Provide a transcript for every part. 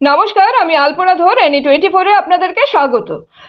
নমস্কার, আমি আলপনা ধর এনি টোয়েন্টি ফোরে আপনাদেরকে স্বাগত।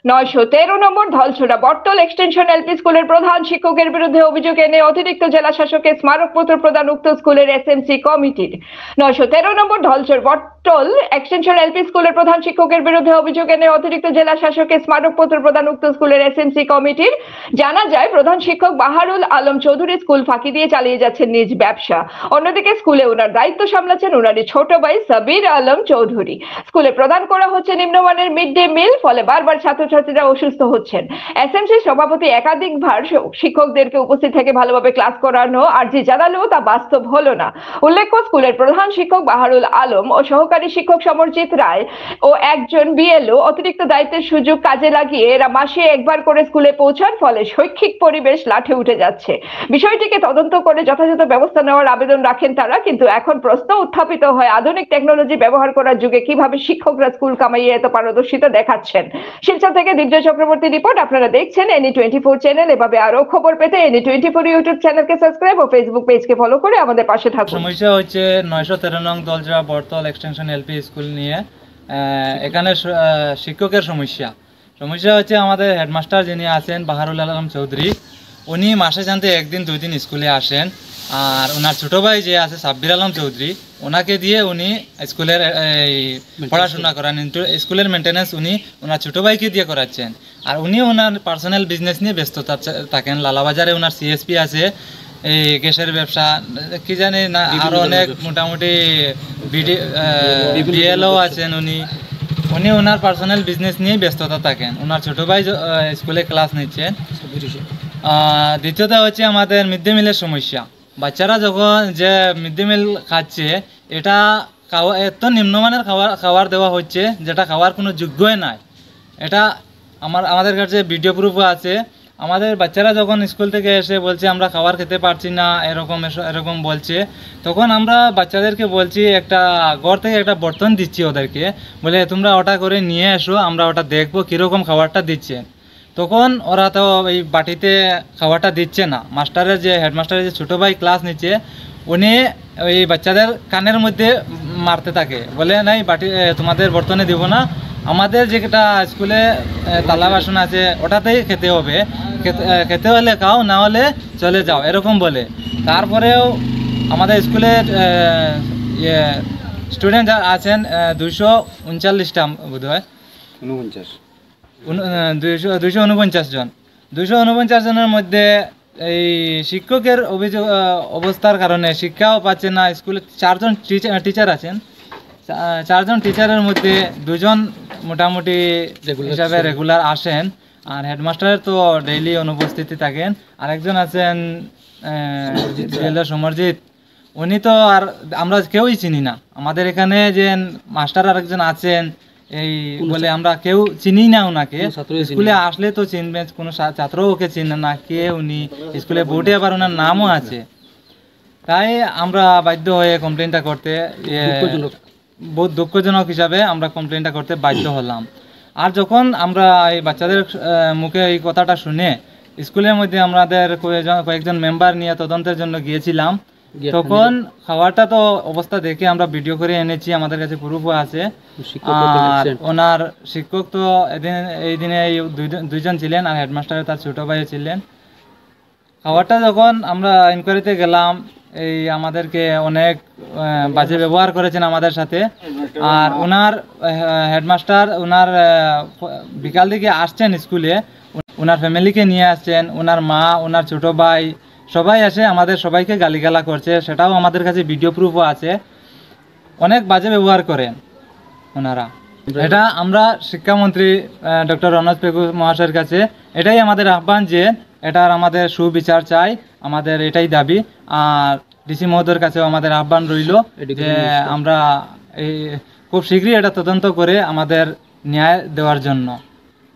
নয়শো তেরো নম্বর ধলছড়া বটতল এক্সটেনশন এলপি স্কুলের প্রধান শিক্ষকের বিরুদ্ধে অভিযোগ এনে অতিরিক্ত জেলা শাসকের স্মারকপত্র প্রদান উক্ত স্কুলের এসএমসি কমিটির। নয়শো তেরো নম্বর ধলছড় বটতল এক্সটেনশন এলপি স্কুলের প্রধান শিক্ষকের বিরুদ্ধে অভিযোগ এনে অতিরিক্ত জেলা শাসকের স্মারকপত্র প্রদান উক্ত স্কুলের এসএমসি কমিটির। জানা যায়, প্রধান শিক্ষক বাহারুল আলম চৌধুরী স্কুল ফাঁকি দিয়ে চালিয়ে যাচ্ছেন নিজ ব্যবসা। অন্যদিকে স্কুলে ওনার দায়িত্ব সামলাচ্ছেন ওনারই ছোট ভাই সাবির আলম চৌধুরী। স্কুলে প্রদান করা হচ্ছে নিম্নমানের মিড ডে মিল, ফলে বারবার ছাত্রছাত্রীরা অসুস্থ হচ্ছেন। এসএমসি সভাপতি একাধিকবার শিক্ষকদেরকে উপস্থিত থেকে ভালোভাবে ক্লাস করানো আর্জি জানালেও তা বাস্তব হলো না। উল্লেখ্য, স্কুলের প্রধান শিক্ষক বাহারুল আলম ও সহকারী শিক্ষক সমরজিৎ রায় ও একজন বিএলও অতিরিক্ত দায়িত্বের সুযোগ কাজে লাগিয়ে এরা মাসে একবার করে স্কুলে পৌঁছান, ফলে শৈক্ষিক পরিবেশ লাঠে উঠে যাচ্ছে। বিষয়টিকে তদন্ত করে যথাযথ ব্যবস্থা নেওয়ার আবেদন রাখেন তারা, কিন্তু এখন প্রশ্ন উত্থাপিত হয় আধুনিক টেকনোলজি ব্যবহার করার যুগে কীভাবে শিক্ষকরা স্কুল কামাইয়ে এত পারদর্শিতা দেখাচ্ছেন? শিলচর থেকে দিব্য চক্রবর্তী রিপোর্ট, আপনারা দেখছেন এনি টোয়েন্টি ফোর চ্যানেল এভাবে আরও খবর পেতে এনি টোয়েন্টি ফোর ইউটিউব চ্যানেলকে সাবস্ক্রাইব ও ফেসবুক পেজকে ফলো করে আমাদের পাশে থাকুন। সমস্যা হচ্ছে নয়শো তেরো নং দলজা বরতল এক্সটেনশন এলপি স্কুল নিয়ে এখানে শিক্ষকের সমস্যা। সমস্যা হচ্ছে আমাদের হেডমাস্টার যিনি আছেন, বাহারুল আলম চৌধুরী। উনি মাসে জানতে একদিন দুই দিন স্কুলে আসেন। আর ওনার ছোট ভাই যে আছে সাব্বির আলম চৌধুরী ওনাকে দিয়ে উনি স্কুলের এই, পড়াশোনা করান। স্কুলের মেনটেন্যান্স উনি ওনার ছোট ভাইকে দিয়ে করাচ্ছেন। আর উনি ওনার পার্সোনাল বিজনেস নিয়ে ব্যস্ত থাকেন। লালাবাজারে ওনার সিএসপি আছে। এই গ্যাসের ব্যবসা কি জানি না আরও অনেক মোটামুটি বিডি বিএলও আছেন উনি। উনি ওনার পার্সোনাল বিজনেস নিয়েই ব্যস্ততা থাকেন। ওনার ছোট ভাই স্কুলে ক্লাস নিচ্ছেন দ্বিতীয়ত হচ্ছে আমাদের মিড ডে মিলের সমস্যা। বাচ্চারা যখন যে মিড ডে মিল খাচ্ছে, এটা খাওয়া এত নিম্নমানের খাবার খাবার দেওয়া হচ্ছে যেটা খাওয়ার কোনো যোগ্যই নাই। এটা আমার আমাদের কাছে ভিডিও প্রুফও আছে। আমাদের বাচ্চারা যখন স্কুল থেকে এসে বলছে, আমরা খাবার খেতে পারছি না, এরকম এরকম বলছে, তখন আমরা বাচ্চাদেরকে বলছি, একটা ঘর থেকে একটা বর্তন দিচ্ছি ওদেরকে। বলে, তোমরা ওটা করে নিয়ে এসো, আমরা ওটা দেখব কীরকম খাবারটা দিচ্ছে। তখন ওরা তো এই বাটিতে খাবারটা দিচ্ছে না। মাস্টারের যে হেডমাস্টারের যে ছোটো ভাই ক্লাস নিচ্ছে উনি ওই বাচ্চাদের কানের মধ্যে মারতে থাকে। বলে নাই বাটি তোমাদের বর্তনে দিব না। আমাদের যেটা স্কুলে তালা বাসন আছে ওটাতেই খেতে হবে। খেতে হলে খাও না হলে চলে যাও। এরকম বলে। তারপরেও আমাদের স্কুলের এ, ইয়ে স্টুডেন্ট আছেন দুইশো উনচল্লিশটা বোধ হয় উনপঞ্চাশ। দুইশো দুইশো উনপঞ্চাশ জন। দুইশো উনপঞ্চাশ জনের মধ্যে এই শিক্ষকের অভিযোগ অবস্থার কারণে শিক্ষাও পাচ্ছে না স্কুলে চারজন টিচার আছেন। চারজন টিচারের মধ্যে দুজন মোটামুটি হিসাবে রেগুলার আসেন আর হেডমাস্টারের তো ডেইলি অনুপস্থিতি থাকেন। আরেকজন আছেন সমরজিৎ। উনি তো আর আমরা কেউই চিনি না। আমাদের এখানে যে মাস্টার আরেকজন আছেন এই বলে আমরা কেউ চিনি না ওনাকে। স্কুলে আসলে তো চিনবে কোনো ছা- ছাত্রও ওকে চিনে না কে উনি? স্কুলে বোর্ডে আবার ওনার নামও আছে। তাই আমরা বাধ্য হয়ে কমপ্লেনটা করতে বহুত দুঃখজনক হিসাবে আমরা কমপ্লেনটা করতে বাধ্য হলাম। আর যখন আমরা এই বাচ্চাদের মুখে এই কথাটা শুনে স্কুলের মধ্যে আমাদের কয়েকজন কয়েকজন মেম্বার নিয়ে তদন্তের জন্য গিয়েছিলাম গিয়ে তখন খাবারটা তো অবস্থা দেখে আমরা ভিডিও করে এনেছি আমাদের কাছে প্রুফও আছে। আর ওনার শিক্ষক তো এদিন এই দিনে দুইজন- দুইজন ছিলেন আর হেডমাস্টার তার ছোট ভাই ছিলেন। খাবারটা যখন আমরা ইনকোয়ারিতে গেলাম এই আমাদেরকে অনেক বাজে ব্যবহার করেছেন আমাদের সাথে। আর ওনার হেডমাস্টার ওনার বিকাল দিকে আসছেন স্কুলে। ওনার ফ্যামিলিকে নিয়ে আসছেন ওনার মা ওনার ছোট ভাই সবাই আসে আমাদের সবাইকে গালিগালা করছে সেটাও আমাদের কাছে ভিডিও প্রুফও আছে। অনেক বাজে ব্যবহার করেন ওনারা। এটা আমরা শিক্ষামন্ত্রী ডক্টর রনজ পেগু মহাশয়ের কাছে এটাই আমাদের আহ্বান যে এটার আমাদের সুবিচার চাই আমাদের এটাই দাবি। আর ডিসি মহোদয়ের কাছেও আমাদের আহ্বান রইল যে আমরা এই খুব শীঘ্রই এটা তদন্ত করে আমাদের ন্যায় দেওয়ার জন্য।